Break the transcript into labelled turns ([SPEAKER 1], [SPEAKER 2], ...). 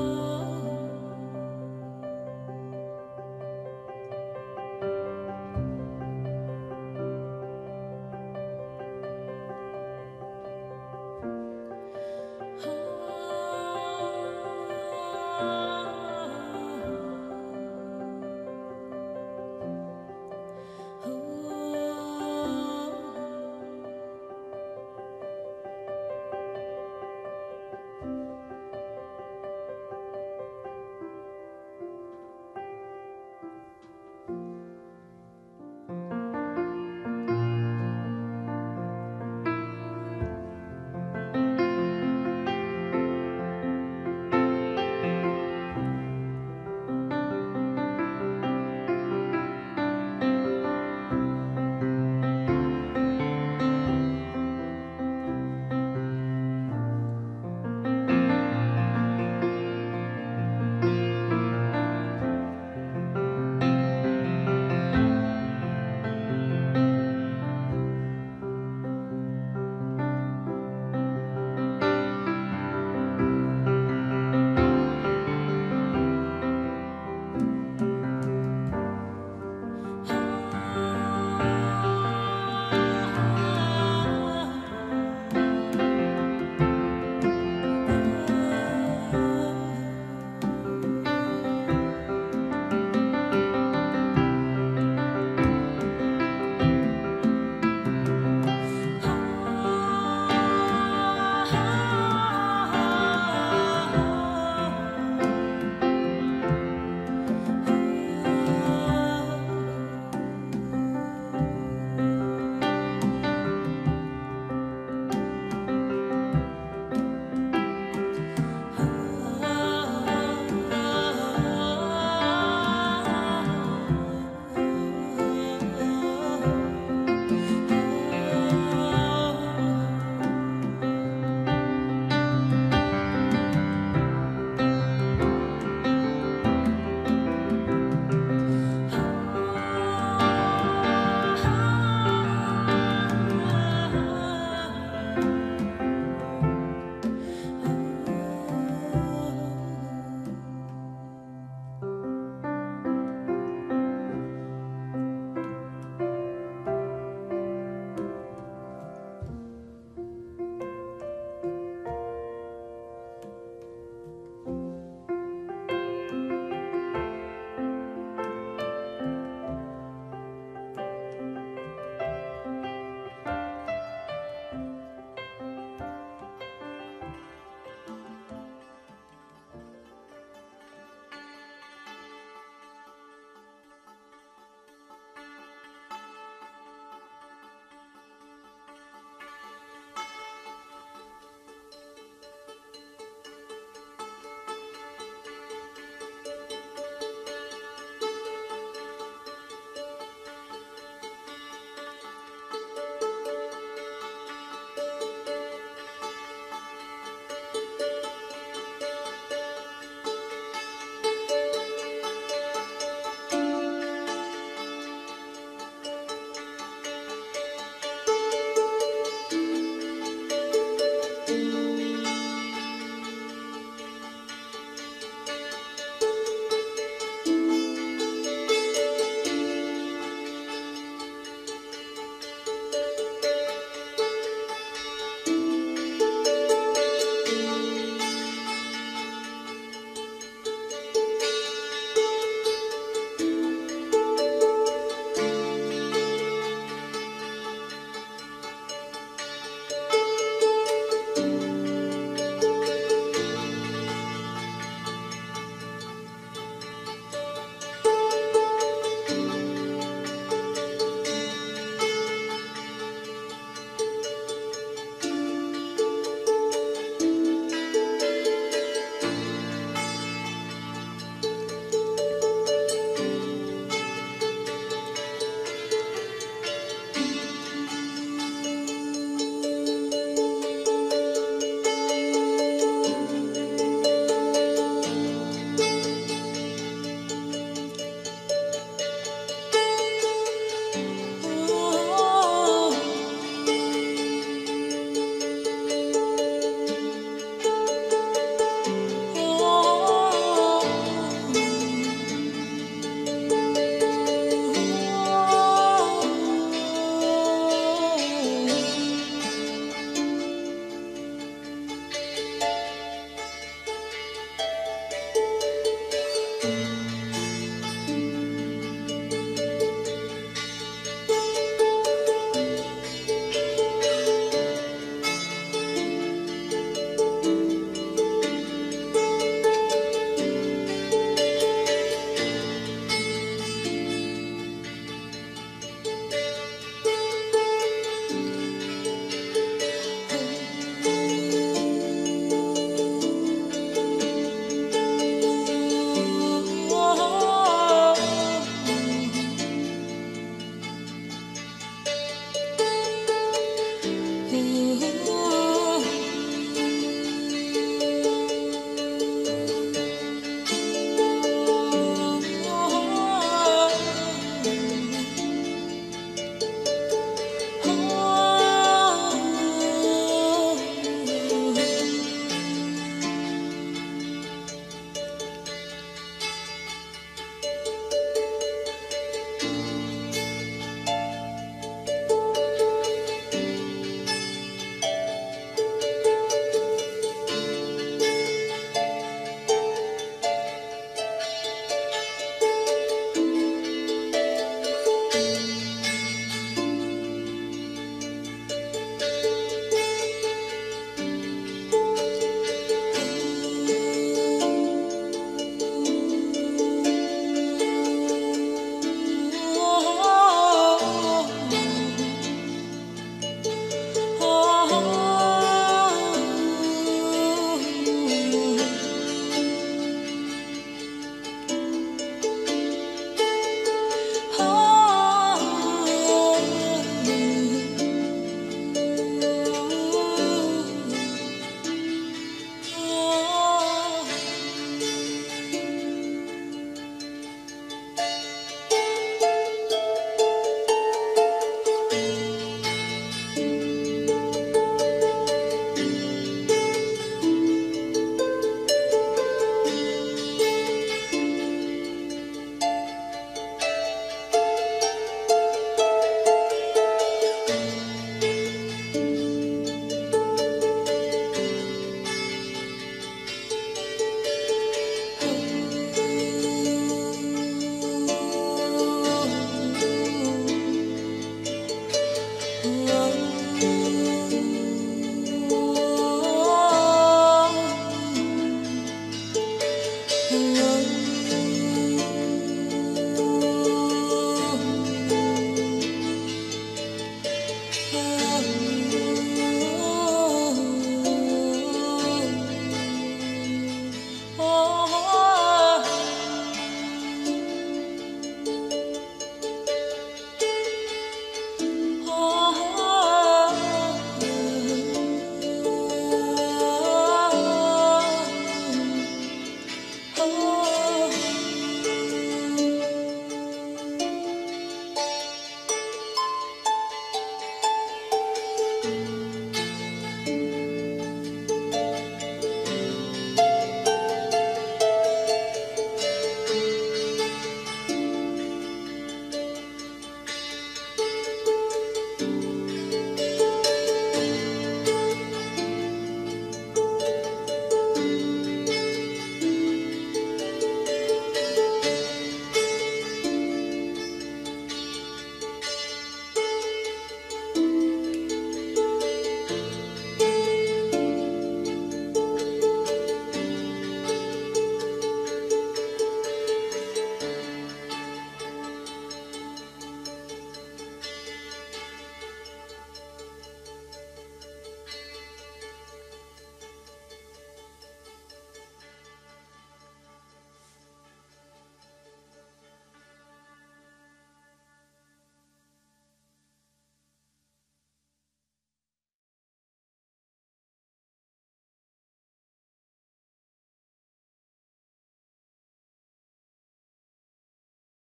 [SPEAKER 1] love.